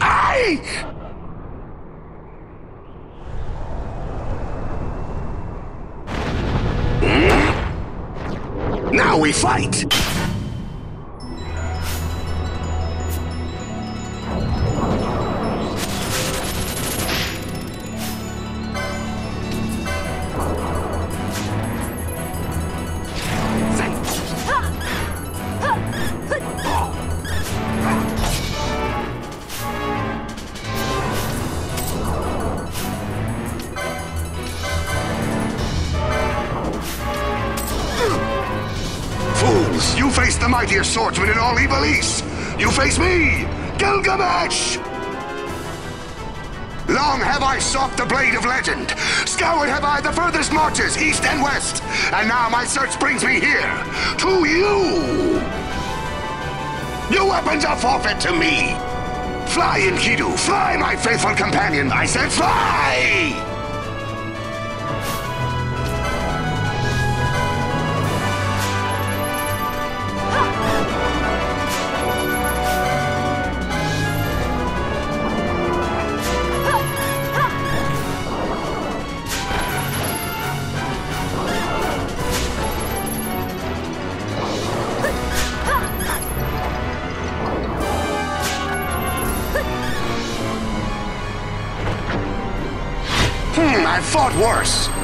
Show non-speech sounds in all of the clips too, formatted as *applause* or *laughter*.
Aye! Now we fight! Face swordsman in all Iblis! You face me, Gilgamesh! Long have I sought the Blade of Legend. Scoured have I the furthest marches, east and west. And now my search brings me here, to you! Your weapons are forfeit to me! Fly, Enkidu, fly, my faithful companion! I said fly! Hmm, I fought worse.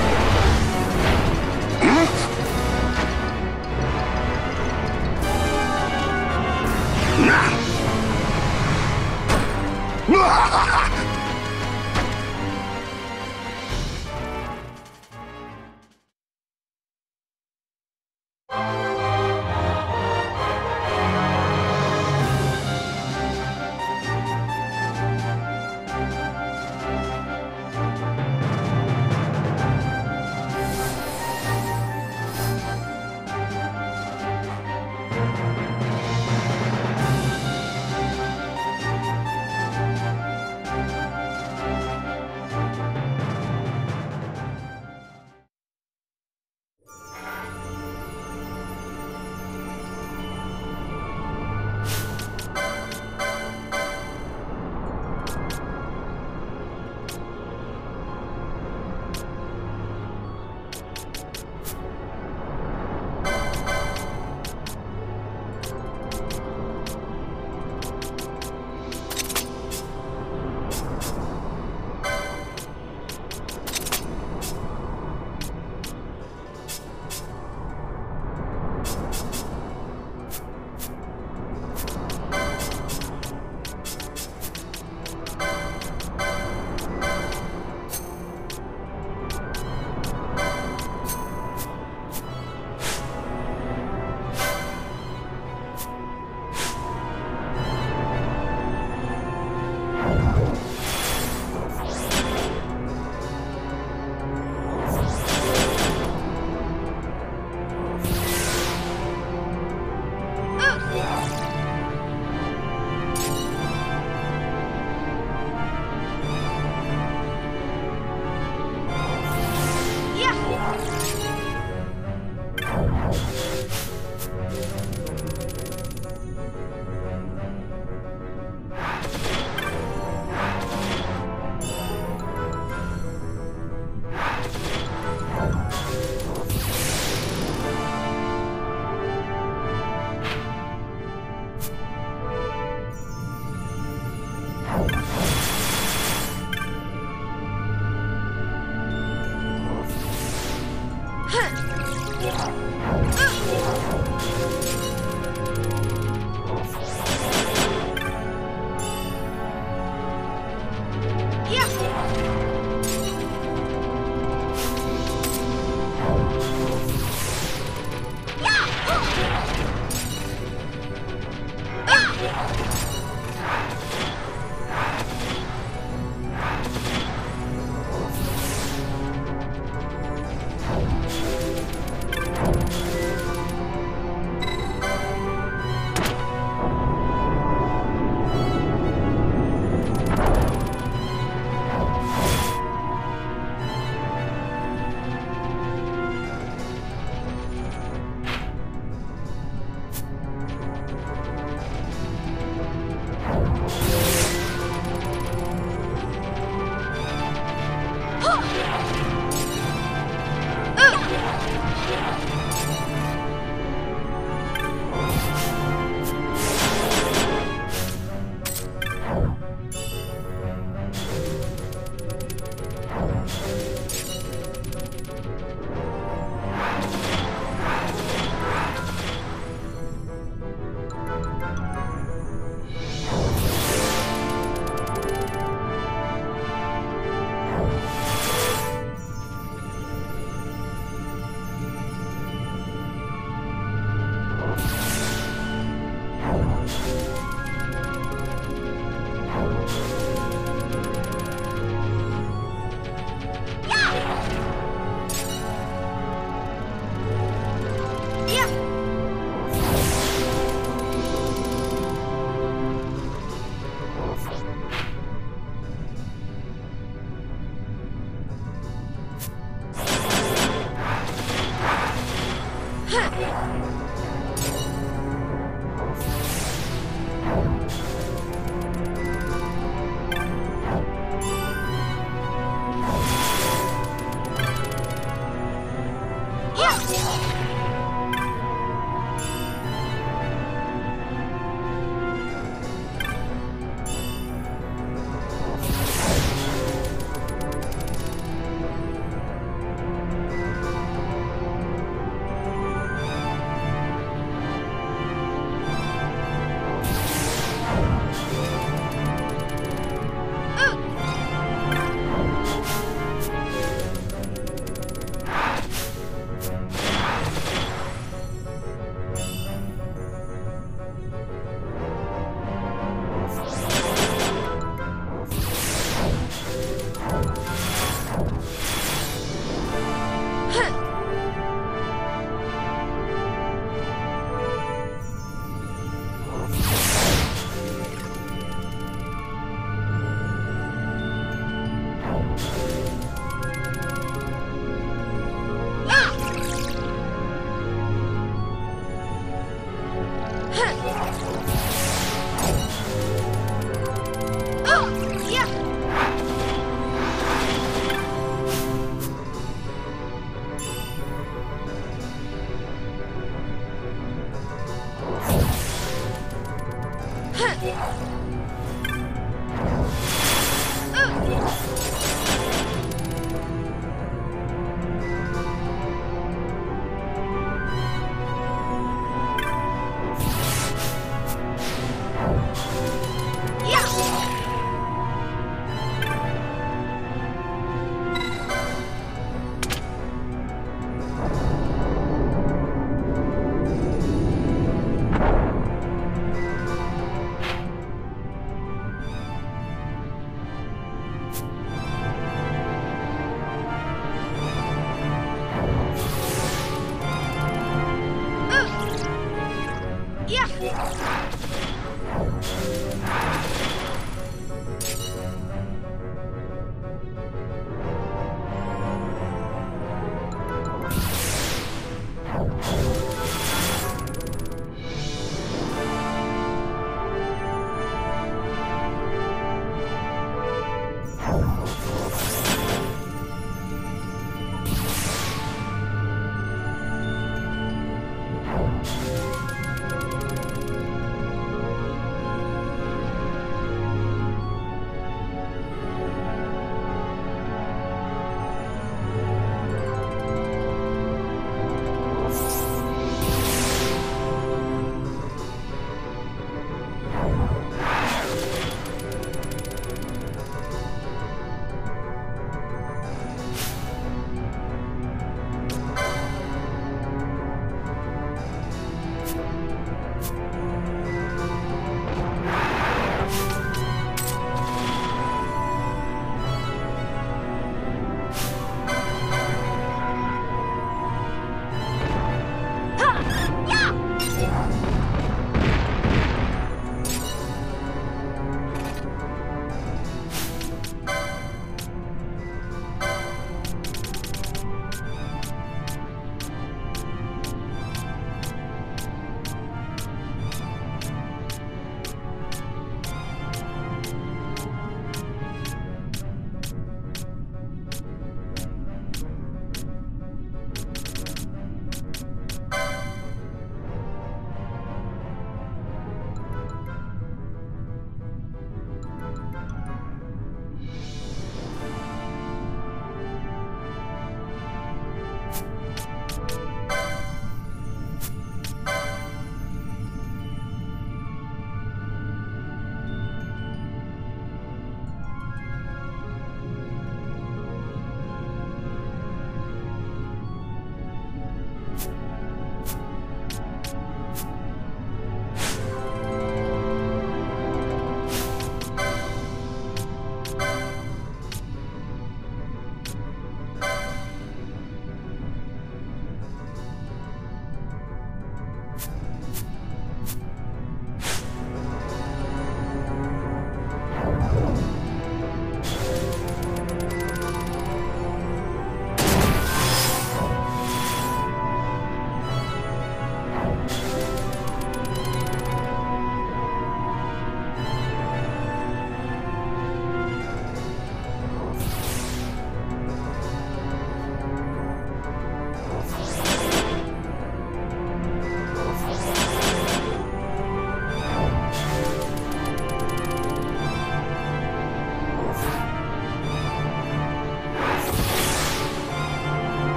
Yeah.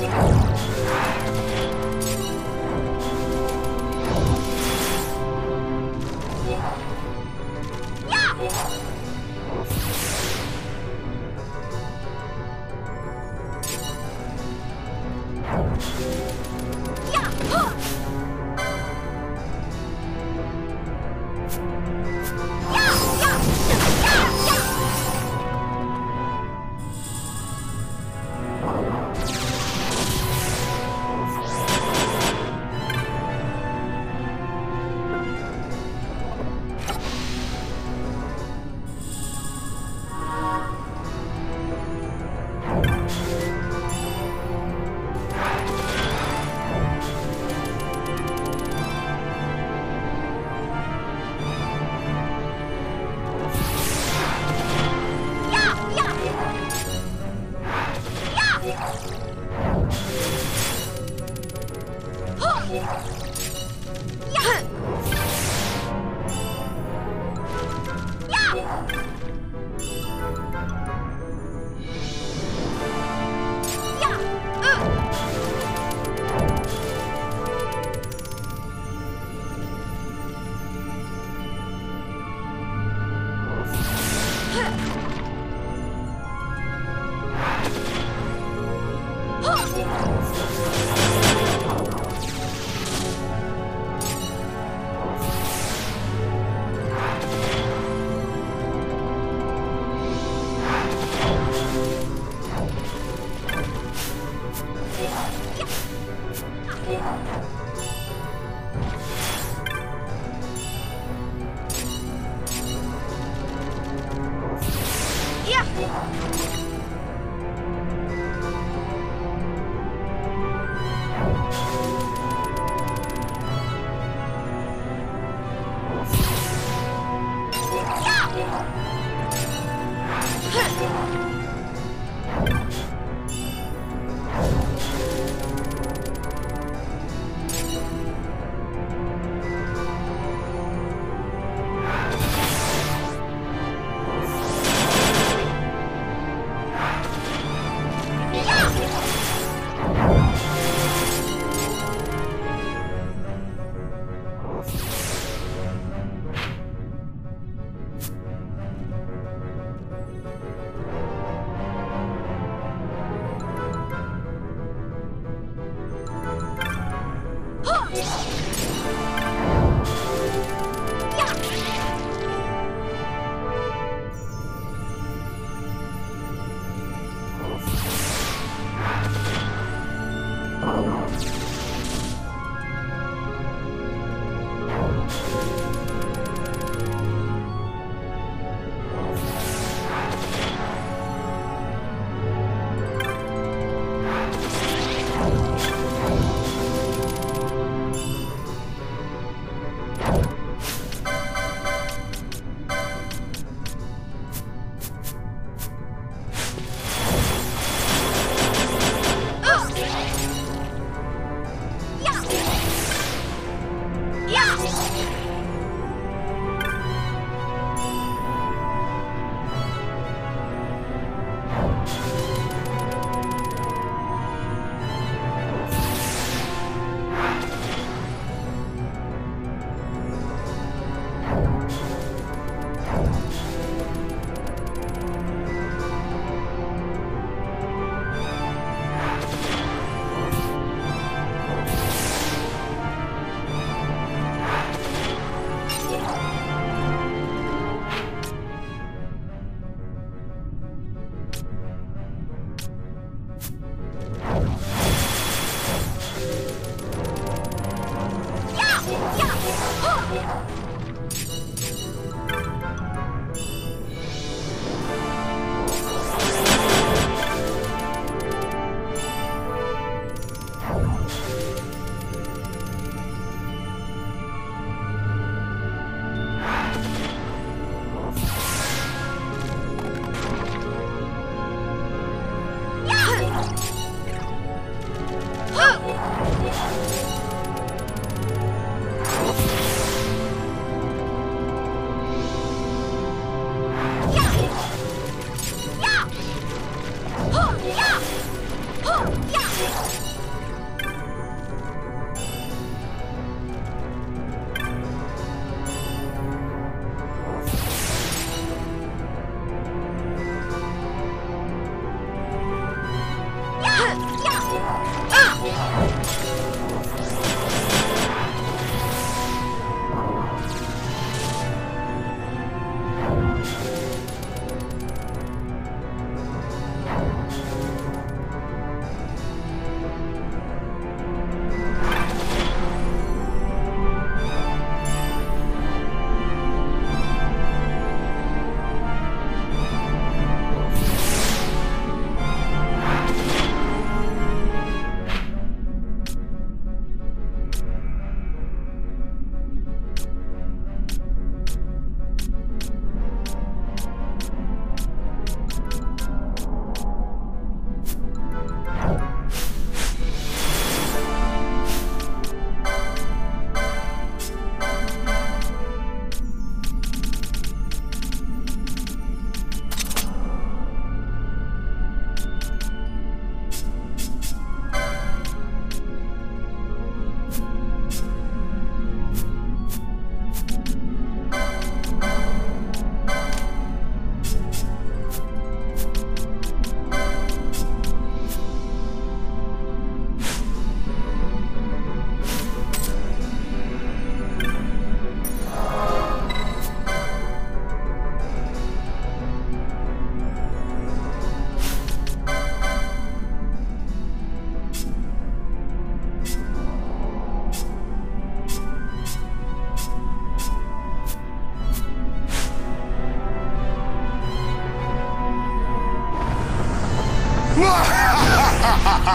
Thank.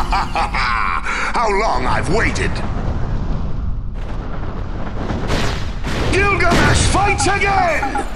*laughs* How long I've waited! Gilgamesh fights again!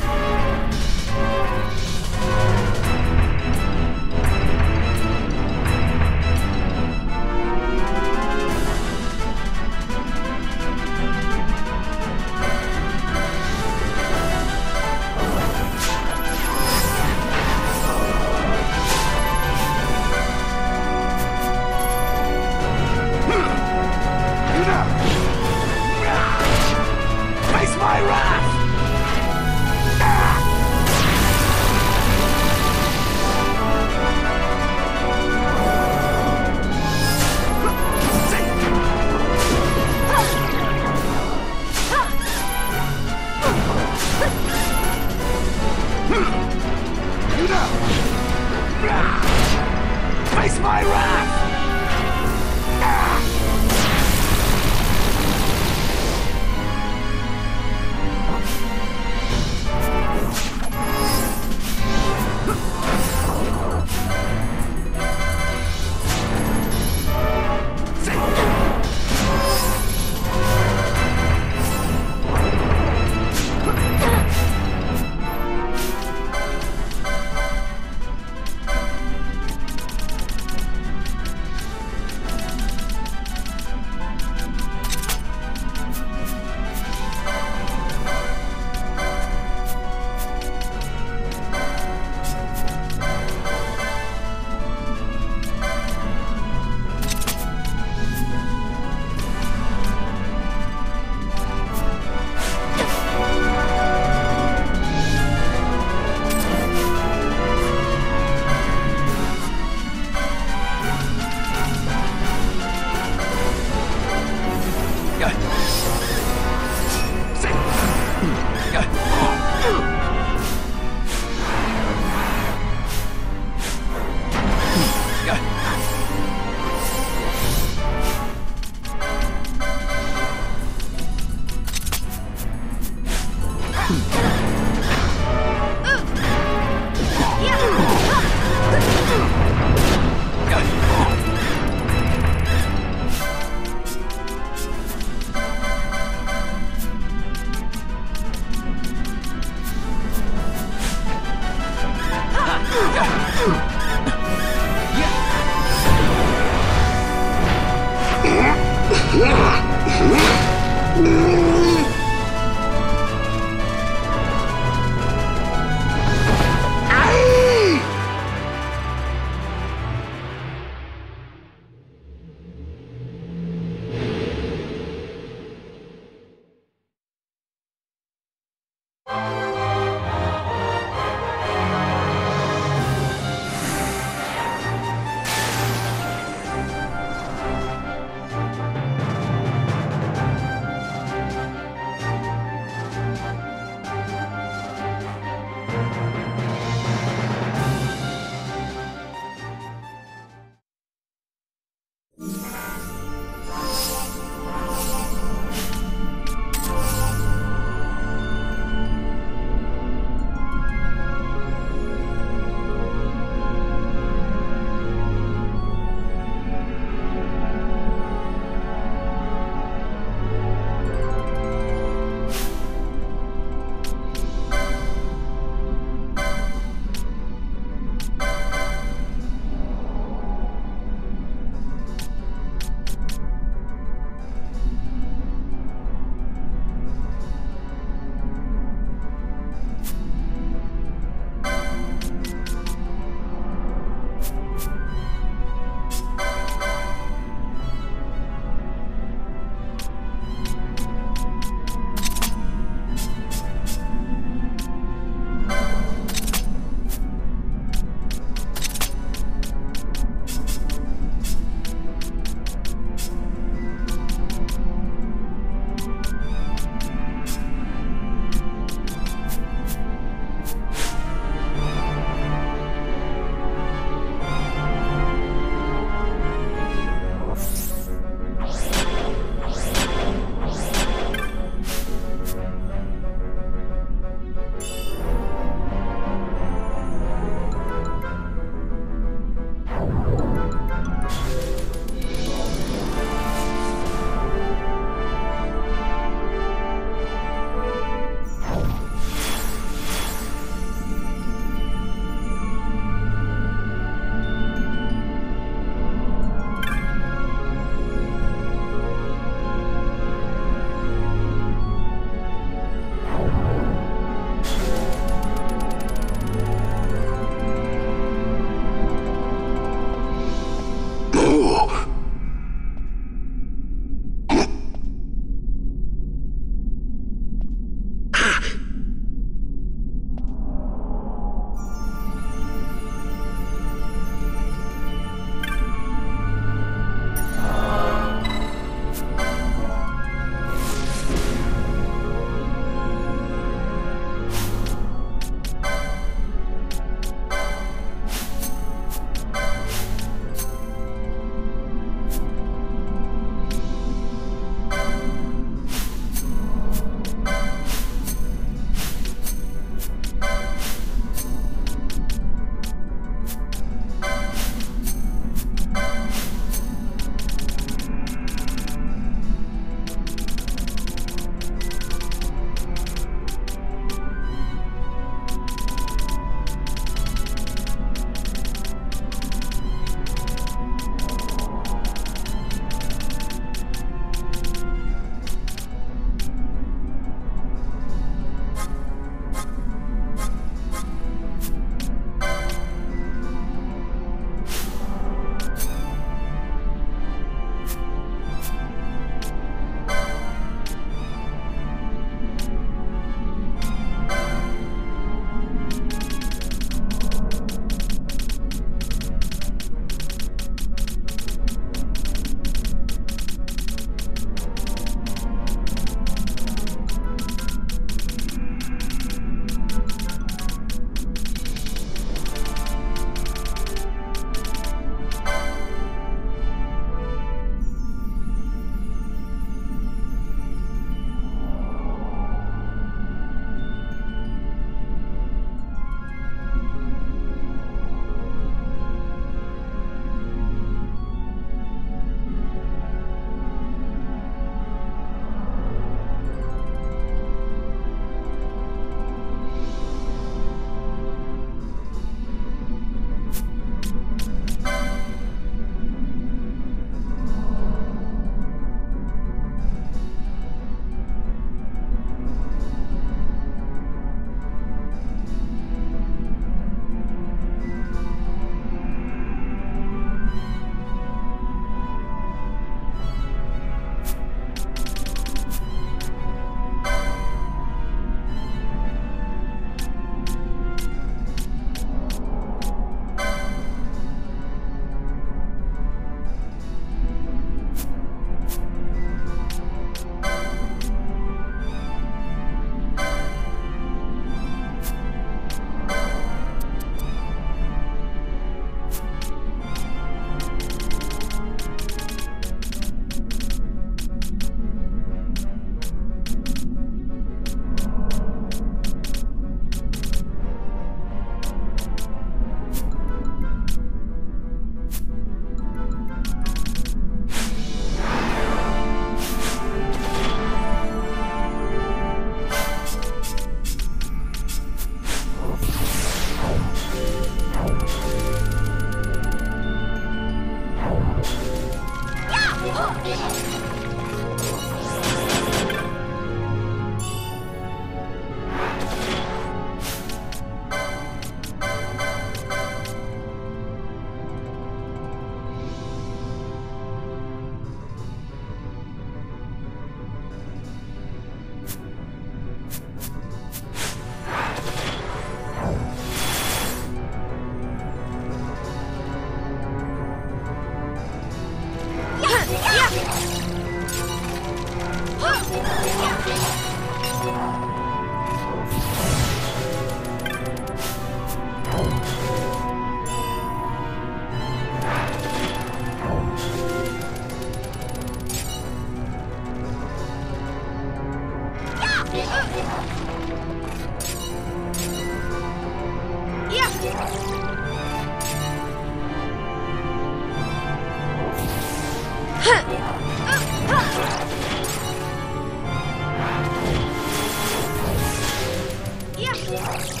Yeah.